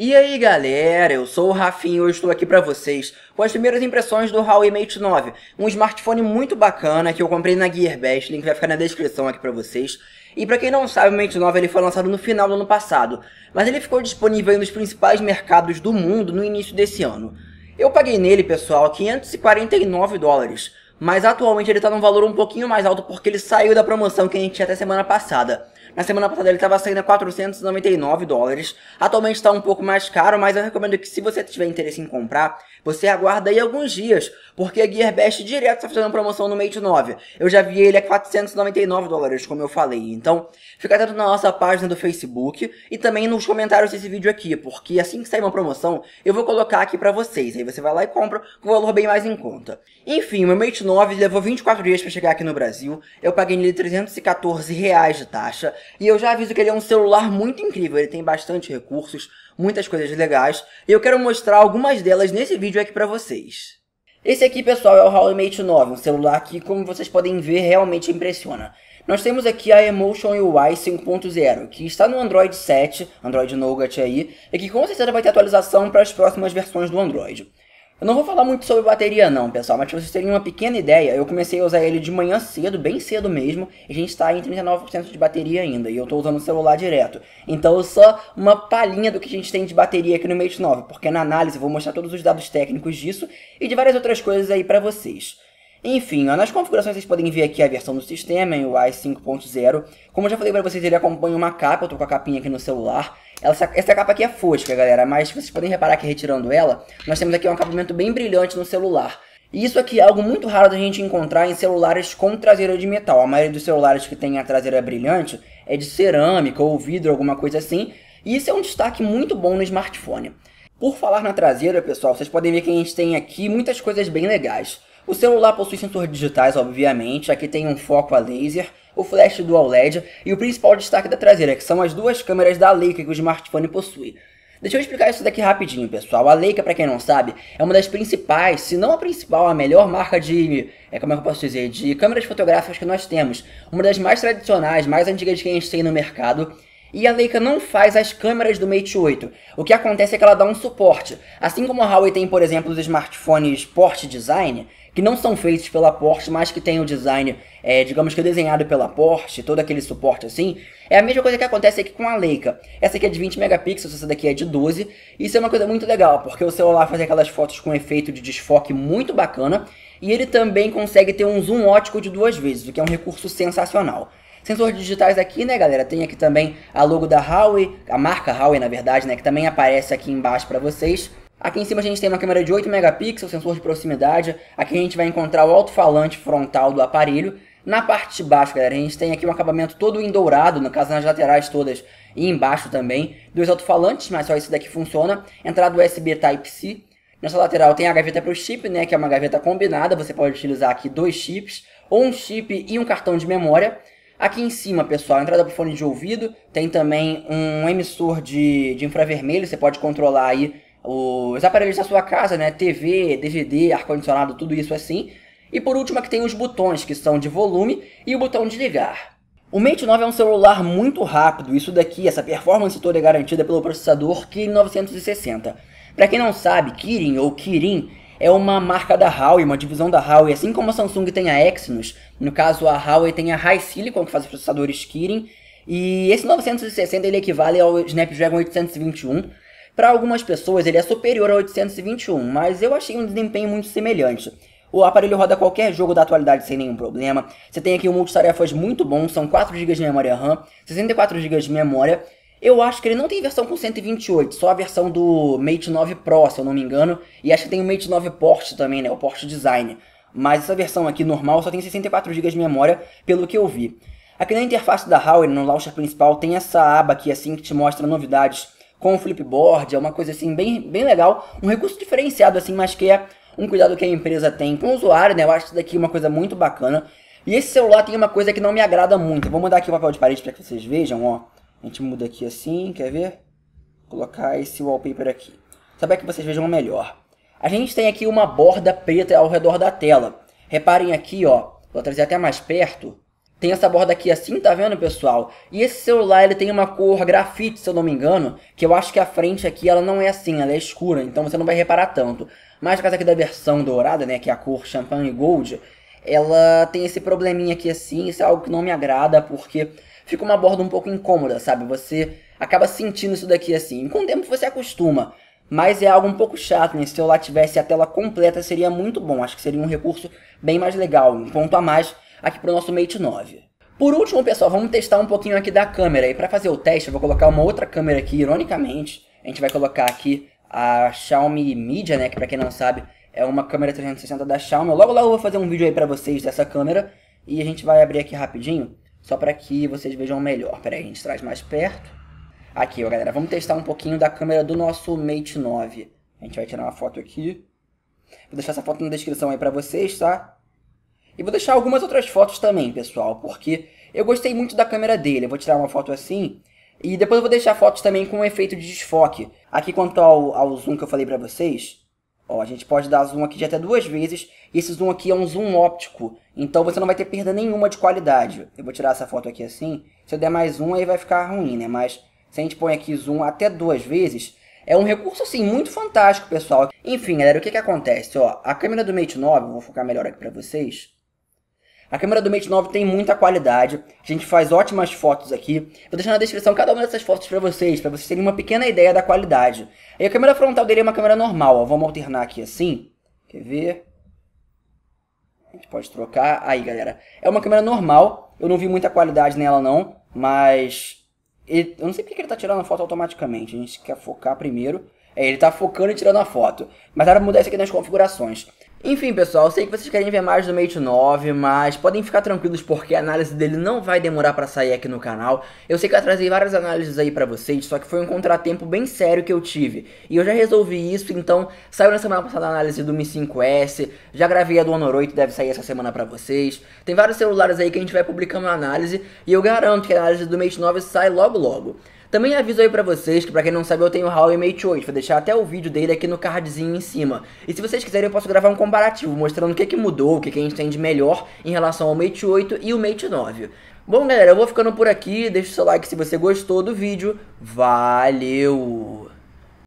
E aí galera, eu sou o Rafinho e eu estou aqui pra vocês com as primeiras impressões do Huawei Mate 9, um smartphone muito bacana que eu comprei na Gearbest, link vai ficar na descrição aqui pra vocês. E pra quem não sabe, o Mate 9 ele foi lançado no final do ano passado, mas ele ficou disponível nos principais mercados do mundo no início desse ano. Eu paguei nele, pessoal, 549 dólares, mas atualmente ele tá num valor um pouquinho mais alto porque ele saiu da promoção que a gente tinha até semana passada. Na semana passada ele estava saindo a 499 dólares. Atualmente está um pouco mais caro, mas eu recomendo que se você tiver interesse em comprar, você aguarda aí alguns dias, porque a Gearbest direto está fazendo promoção no Mate 9. Eu já vi ele a 499 dólares, como eu falei. Então, fica atento na nossa página do Facebook e também nos comentários desse vídeo aqui, porque assim que sair uma promoção, eu vou colocar aqui para vocês. Aí você vai lá e compra com valor bem mais em conta. Enfim, o meu Mate 9 levou 24 dias para chegar aqui no Brasil. Eu paguei nele 314 reais de taxa. E eu já aviso que ele é um celular muito incrível, ele tem bastante recursos, muitas coisas legais, e eu quero mostrar algumas delas nesse vídeo aqui pra vocês. Esse aqui, pessoal, é o Huawei Mate 9, um celular que, como vocês podem ver, realmente impressiona. Nós temos aqui a Emotion UI 5.0, que está no Android 7, Android Nougat aí, e que com certeza vai ter atualização para as próximas versões do Android. Eu não vou falar muito sobre bateria não, pessoal, mas pra vocês terem uma pequena ideia, eu comecei a usar ele de manhã cedo, bem cedo mesmo, e a gente está em 39% de bateria ainda, e eu estou usando o celular direto. Então só uma palhinha do que a gente tem de bateria aqui no Mate 9, porque na análise eu vou mostrar todos os dados técnicos disso e de várias outras coisas aí pra vocês. Enfim, ó, nas configurações vocês podem ver aqui a versão do sistema em UI 5.0. Como eu já falei para vocês, ele acompanha uma capa, eu tô com a capinha aqui no celular. Essa, essa capa aqui é fosca, galera, mas vocês podem reparar que retirando ela, nós temos aqui um acabamento bem brilhante no celular. E isso aqui é algo muito raro da gente encontrar em celulares com traseira de metal. A maioria dos celulares que tem a traseira brilhante é de cerâmica ou vidro, alguma coisa assim. E isso é um destaque muito bom no smartphone. Por falar na traseira, pessoal, vocês podem ver que a gente tem aqui muitas coisas bem legais. O celular possui sensores digitais, obviamente, aqui tem um foco a laser, o flash dual LED e o principal destaque da traseira, que são as duas câmeras da Leica que o smartphone possui. Deixa eu explicar isso daqui rapidinho, pessoal. A Leica, para quem não sabe, é uma das principais, se não a principal, a melhor marca de, é como é que eu posso dizer, de câmeras fotográficas que nós temos. Uma das mais tradicionais, mais antigas que a gente tem no mercado. E a Leica não faz as câmeras do Mate 8. O que acontece é que ela dá um suporte. Assim como a Huawei tem, por exemplo, os smartphones Port Design, que não são feitos pela Porsche, mas que tem o design, é, digamos que desenhado pela Porsche, todo aquele suporte assim, é a mesma coisa que acontece aqui com a Leica. Essa aqui é de 20 megapixels, essa daqui é de 12. Isso é uma coisa muito legal, porque o celular faz aquelas fotos com efeito de desfoque muito bacana, e ele também consegue ter um zoom ótico de duas vezes, o que é um recurso sensacional. Sensores digitais aqui, né, galera? Tem aqui também a logo da Huawei, a marca Huawei, na verdade, né, que também aparece aqui embaixo para vocês. Aqui em cima a gente tem uma câmera de 8 megapixels, sensor de proximidade. Aqui a gente vai encontrar o alto-falante frontal do aparelho. Na parte de baixo, galera, a gente tem aqui um acabamento todo em dourado, no caso nas laterais todas e embaixo também. Dois alto-falantes, mas só esse daqui funciona. Entrada USB Type-C. Nessa lateral tem a gaveta para o chip, né, que é uma gaveta combinada. Você pode utilizar aqui dois chips, ou um chip e um cartão de memória. Aqui em cima, pessoal, entrada para fone de ouvido. Tem também um emissor de, de infravermelho, você pode controlar aí os aparelhos da sua casa, né? TV, DVD, ar-condicionado, tudo isso assim. E por último aqui tem os botões, que são de volume e o botão de ligar. O Mate 9 é um celular muito rápido, isso daqui, essa performance toda é garantida pelo processador Kirin 960. Para quem não sabe, Kirin ou Kirin é uma marca da Huawei, uma divisão da Huawei, assim como a Samsung tem a Exynos, no caso a Huawei tem a High Silicon, que faz os processadores Kirin, e esse 960 ele equivale ao Snapdragon 821, para algumas pessoas ele é superior ao 821, mas eu achei um desempenho muito semelhante. O aparelho roda qualquer jogo da atualidade sem nenhum problema. Você tem aqui um multitarefas muito bom, são 4 GB de memória RAM, 64 GB de memória. Eu acho que ele não tem versão com 128, só a versão do Mate 9 Pro, se eu não me engano. E acho que tem o Mate 9 Porsche também, né, o Porsche Design. Mas essa versão aqui normal só tem 64 GB de memória, pelo que eu vi. Aqui na interface da Huawei, no launcher principal, tem essa aba aqui assim que te mostra novidades com o flipboard, é uma coisa assim bem, bem legal, um recurso diferenciado assim, mas que é um cuidado que a empresa tem com o usuário, né? Eu acho isso daqui uma coisa muito bacana. E esse celular tem uma coisa que não me agrada muito. vou mudar aqui o papel de parede para que vocês vejam, ó. A gente muda aqui assim, quer ver? Vou colocar esse wallpaper aqui. Só para que vocês vejam melhor. A gente tem aqui uma borda preta ao redor da tela. Reparem aqui, ó. Vou trazer até mais perto. tem essa borda aqui assim, tá vendo, pessoal? E esse celular, ele tem uma cor grafite, se eu não me engano, que eu acho que a frente aqui, ela não é assim, ela é escura, então você não vai reparar tanto. Mas caso aqui da versão dourada, né, que é a cor Champagne Gold, ela tem esse probleminha aqui assim, isso é algo que não me agrada, porque fica uma borda um pouco incômoda, sabe? Você acaba sentindo isso daqui assim. Com o tempo você acostuma, mas é algo um pouco chato, né? Se o celular tivesse a tela completa, seria muito bom. Acho que seria um recurso bem mais legal, um ponto a mais aqui para o nosso Mate 9. Por último, pessoal, vamos testar um pouquinho aqui da câmera. E para fazer o teste, eu vou colocar uma outra câmera aqui, ironicamente. A gente vai colocar aqui a Xiaomi Media, né, que para quem não sabe, é uma câmera 360 da Xiaomi. Logo logo eu vou fazer um vídeo aí para vocês dessa câmera. E a gente vai abrir aqui rapidinho, só para que vocês vejam melhor. Pera aí, a gente traz mais perto. Aqui, ó, galera, vamos testar um pouquinho da câmera do nosso Mate 9. A gente vai tirar uma foto aqui. Vou deixar essa foto na descrição aí para vocês, tá? E vou deixar algumas outras fotos também, pessoal, porque eu gostei muito da câmera dele. Eu vou tirar uma foto assim e depois eu vou deixar fotos também com efeito de desfoque. Aqui quanto ao, ao zoom que eu falei pra vocês, ó, a gente pode dar zoom aqui de até duas vezes. Esse zoom aqui é um zoom óptico, então você não vai ter perda nenhuma de qualidade. Eu vou tirar essa foto aqui assim. Se eu der mais um, aí vai ficar ruim, né? Mas se a gente põe aqui zoom até duas vezes, é um recurso, assim, muito fantástico, pessoal. Enfim, galera, o que que acontece? Ó, a câmera do Mate 9, vou focar melhor aqui pra vocês. A câmera do Mate 9 tem muita qualidade, a gente faz ótimas fotos aqui. Vou deixar na descrição cada uma dessas fotos para vocês, para vocês terem uma pequena ideia da qualidade. E a câmera frontal dele é uma câmera normal, ó. vamos alternar aqui assim. Quer ver? A gente pode trocar. Aí, galera. É uma câmera normal, eu não vi muita qualidade nela não, mas... Ele... eu não sei porque ele está tirando a foto automaticamente, a gente quer focar primeiro. É, ele está focando e tirando a foto. Mas dá pra mudar isso aqui nas configurações. Enfim, pessoal, eu sei que vocês querem ver mais do Mate 9, mas podem ficar tranquilos porque a análise dele não vai demorar para sair aqui no canal. Eu sei que eu trazei várias análises aí para vocês, só que foi um contratempo bem sério que eu tive. E eu já resolvi isso, então saiu na semana passada a análise do Mi 5S, já gravei a do Honor 8, deve sair essa semana para vocês. Tem vários celulares aí que a gente vai publicando a análise e eu garanto que a análise do Mate 9 sai logo logo. Também aviso aí pra vocês que, pra quem não sabe, eu tenho o Huawei Mate 8. Vou deixar até o vídeo dele aqui no cardzinho em cima. E se vocês quiserem, eu posso gravar um comparativo, mostrando o que, que mudou, o que, que a gente tem de melhor em relação ao Mate 8 e o Mate 9. Bom, galera, eu vou ficando por aqui. Deixa o seu like se você gostou do vídeo. Valeu!